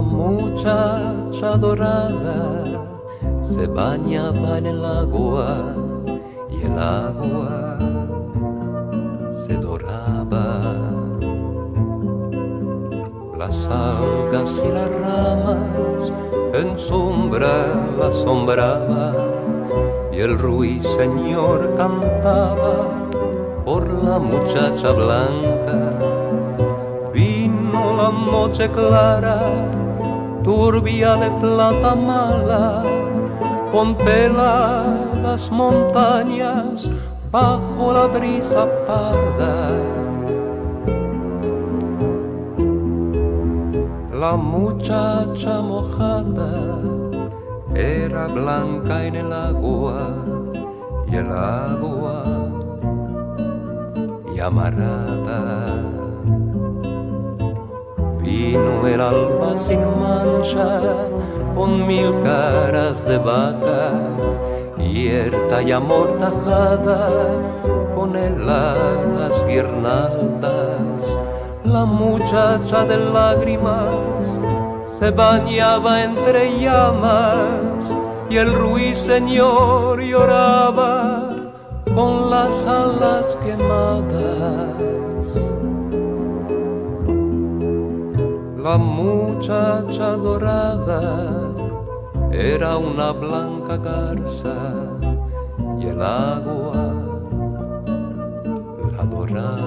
muchacha dorada se bañaba en el agua y el agua se doraba. Las algas y las ramas en sombra la y el ruiseñor cantaba por la muchacha blanca. Vino la noche clara, turbia de plata mala, con peladas montañas bajo la brisa parda. La muchacha mojada era blanca en el agua y el agua llamarada. Vino alba sin mancha, con mil caras de vaca, hierta y amortajada, con heladas guirnaldas. La muchacha de lágrimas se bañaba entre llamas y el ruiseñor lloraba con las alas quemadas. La muchacha dorada era una blanca garza y el agua la doraba.